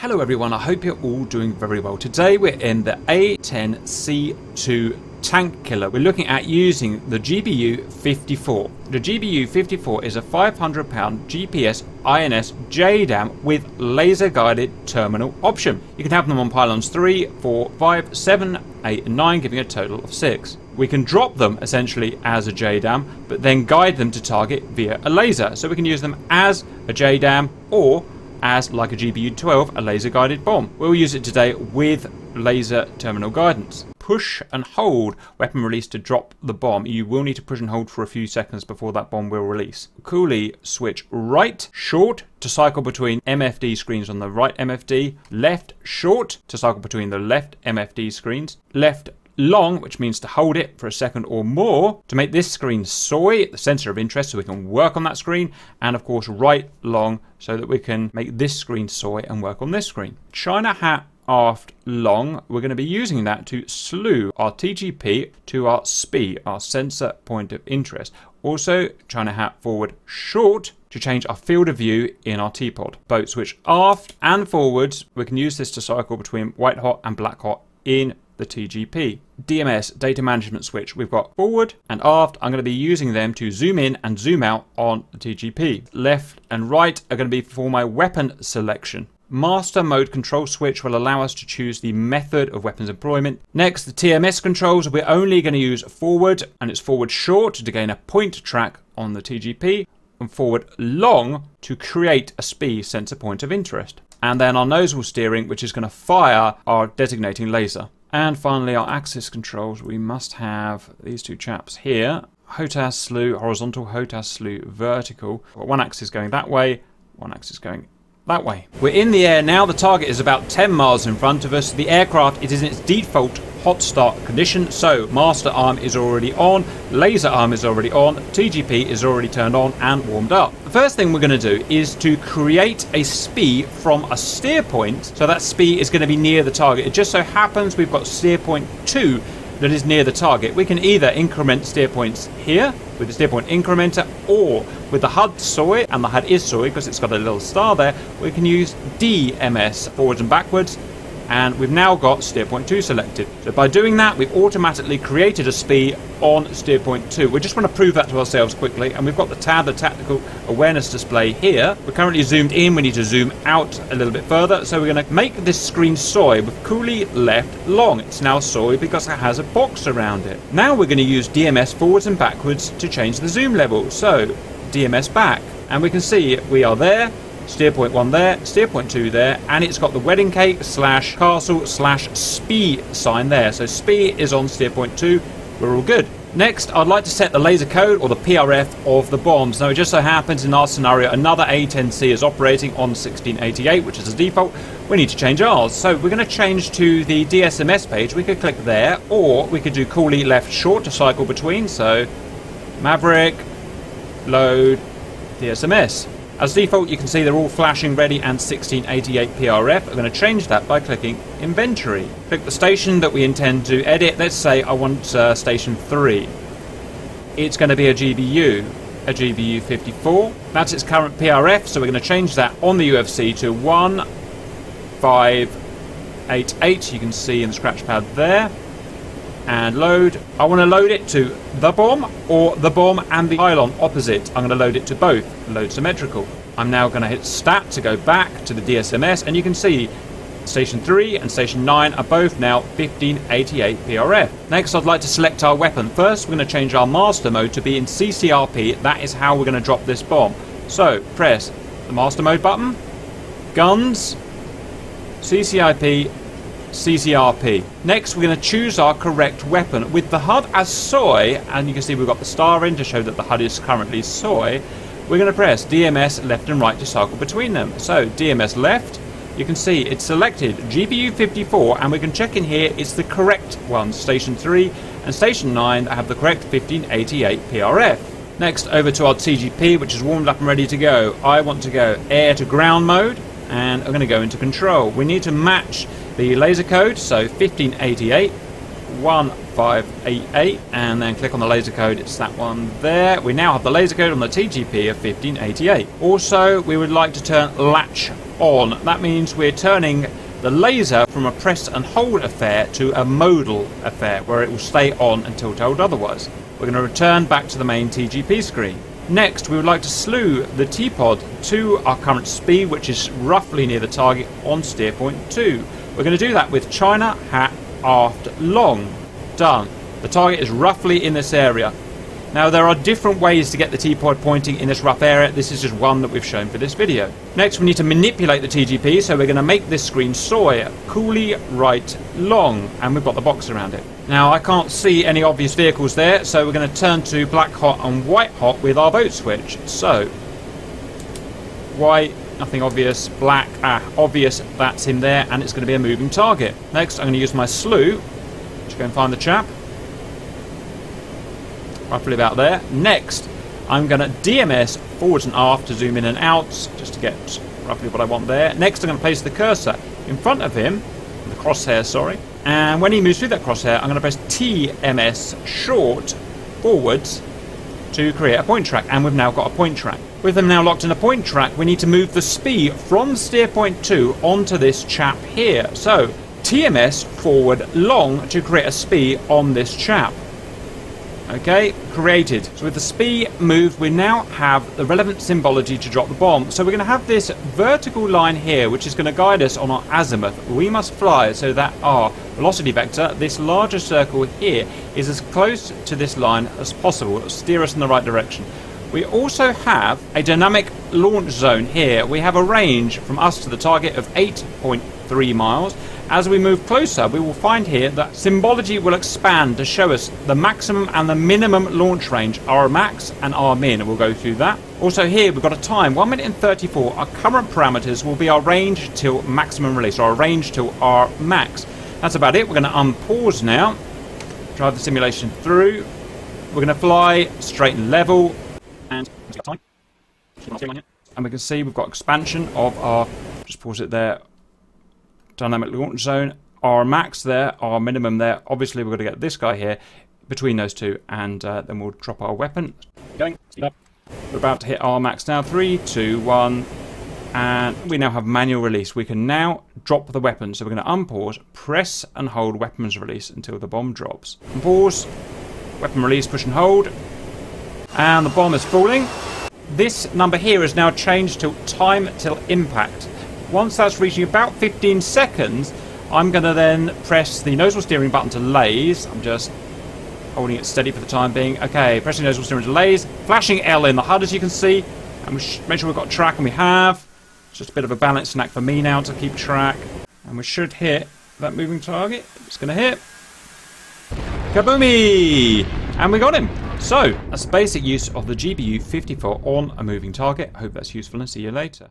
Hello everyone, I hope you're all doing very well. Today we're in the A10C2 tank killer. We're looking at using the GBU 54. The GBU 54 is a 500 pound GPS INS JDAM with laser guided terminal option. You can have them on pylons 3, 4, 5, 7, 8 and 9 giving a total of 6. We can drop them essentially as a JDAM but then guide them to target via a laser. So we can use them as a JDAM or as, like a GBU-12, a laser-guided bomb. We'll use it today with laser terminal guidance. Push and hold weapon release to drop the bomb. You will need to push and hold for a few seconds before that bomb will release. Coolie switch right, short to cycle between MFD screens on the right MFD, left short to cycle between the left MFD screens, left long, which means to hold it for a second or more to make this screen soy, at the center of interest, so we can work on that screen, and of course right long so that we can make this screen soy and work on this screen. China hat aft long, we're going to be using that to slew our TGP to our SPI, our sensor point of interest. Also, China hat forward short to change our field of view in our T-pod. Boat switch aft and forwards, we can use this to cycle between white hot and black hot in the TGP. DMS, data management switch. We've got forward and aft. I'm going to be using them to zoom in and zoom out on the TGP. Left and right are going to be for my weapon selection. Master mode control switch will allow us to choose the method of weapons employment. Next, the TMS controls. We're only going to use forward and it's forward short to gain a point track on the TGP and forward long to create a SPI sensor point of interest. And then our nosewheel steering, which is going to fire our designating laser. And finally, our axis controls, we must have these two chaps here. HOTAS slew horizontal, HOTAS slew vertical. One axis going that way, one axis going that way. We're in the air now. The target is about 10 miles in front of us. The aircraft is in its default hot start condition. So master arm is already on, laser arm is already on, TGP is already turned on and warmed up. The first thing we're going to do is to create a SPI from a steer point. So that SPI is going to be near the target. It just so happens we've got steer point 2 that is near the target. We can either increment steer points here with the steer point incrementer or with the HUD SOI, and the HUD is SOI because it's got a little star there, we can use DMS forwards and backwards and we've now got steer point 2 selected. So by doing that, we've automatically created a SPI on steer point 2. We just want to prove that to ourselves quickly, and we've got the TAD, the tactical awareness display here. We're currently zoomed in, we need to zoom out a little bit further, so we're going to make this screen soy with coolie left long. It's now soy because it has a box around it. Now we're going to use DMS forwards and backwards to change the zoom level. So DMS back, and we can see we are there, steer point one there, steer point two there, and it's got the wedding cake slash castle slash SPI sign there. So SPI is on steer point two. We're all good. Next, I'd like to set the laser code or the PRF of the bombs. Now, it just so happens in our scenario, another A10C is operating on 1688, which is the default. We need to change ours. So we're going to change to the DSMS page. We could click there, or we could do coolie left short to cycle between. So Maverick, load, DSMS. As default, you can see they're all flashing ready and 1688 PRF. I'm going to change that by clicking Inventory. Click the station that we intend to edit. Let's say I want uh, Station 3. It's going to be a GBU, a GBU 54. That's its current PRF, so we're going to change that on the UFC to 1588. You can see in the scratch pad there and load. I want to load it to the bomb or the bomb and the pylon opposite. I'm going to load it to both, load symmetrical. I'm now going to hit stat to go back to the DSMS and you can see Station 3 and Station 9 are both now 1588 PRF. Next I'd like to select our weapon. First we're going to change our master mode to be in CCRP. That is how we're going to drop this bomb. So press the master mode button, guns, CCIP CCRP. Next, we're going to choose our correct weapon. With the HUD as soy, and you can see we've got the star in to show that the HUD is currently soy, we're going to press DMS left and right to cycle between them. So, DMS left, you can see it's selected GBU 54, and we can check in here it's the correct one, Station 3, and Station 9 that have the correct 1588 PRF. Next, over to our TGP, which is warmed up and ready to go. I want to go air to ground mode, and I'm going to go into control. We need to match the laser code, so 1588 1588 and then click on the laser code, it's that one there. We now have the laser code on the TGP of 1588. Also, we would like to turn latch on. That means we're turning the laser from a press and hold affair to a modal affair where it will stay on until told otherwise. We're going to return back to the main TGP screen. Next, we would like to slew the T-pod to our current SPI, which is roughly near the target on steer point 2. We're going to do that with China, hat, aft, long. Done. The target is roughly in this area. Now there are different ways to get the T-pod pointing in this rough area. This is just one that we've shown for this video. Next we need to manipulate the TGP, so we're going to make this screen soy, coolie right long, and we've got the box around it. Now I can't see any obvious vehicles there, so we're going to turn to black hot and white hot with our boat switch. So, white, nothing obvious, black, ah, obvious, that's him there, and it's going to be a moving target. Next I'm going to use my slew to go and find the chap roughly about there. Next, I'm going to DMS forwards and aft to zoom in and out, just to get roughly what I want there. Next, I'm going to place the cursor in front of him, the crosshair, sorry. And when he moves through that crosshair, I'm going to press TMS short forwards to create a point track. And we've now got a point track. With them now locked in a point track, we need to move the SPI from steer point 2 onto this chap here. So, TMS forward long to create a SPI on this chap. Okay, created. So with the SPI moved, we now have the relevant symbology to drop the bomb. So we're going to have this vertical line here, which is going to guide us on our azimuth. We must fly so that our velocity vector, this larger circle here, is as close to this line as possible. It'll steer us in the right direction. We also have a dynamic launch zone here. We have a range from us to the target of 8.3 miles as we move closer, we will find here that symbology will expand to show us the maximum and the minimum launch range, our max and our min. We'll go through that. Also here, we've got a time, 1 minute and 34. Our current parameters will be our range till maximum release, or our range till our max. That's about it. We're going to unpause now, drive the simulation through. We're going to fly straight and level, and time. And we can see we've got expansion of our, just pause it there, dynamic launch zone. Our max there, our minimum there. Obviously, we're going to get this guy here between those two, and uh, then we'll drop our weapon. Going, up. We're about to hit our max now. Three, two, one, and we now have manual release. We can now drop the weapon. So we're going to unpause, press and hold weapons release until the bomb drops. Pause, weapon release, push and hold, and the bomb is falling. This number here is now changed to time till impact. Once that's reaching about 15 seconds, I'm going to then press the nosewheel steering button to laze. I'm just holding it steady for the time being. Okay, pressing nosewheel steering to laze. Flashing L in the HUD as you can see. And we make sure we've got track, and we have. It's just a bit of a balance snack for me now to keep track. And we should hit that moving target. It's going to hit. Kaboomy! And we got him. So, that's basic use of the GBU 54 on a moving target. Hope that's useful and see you later.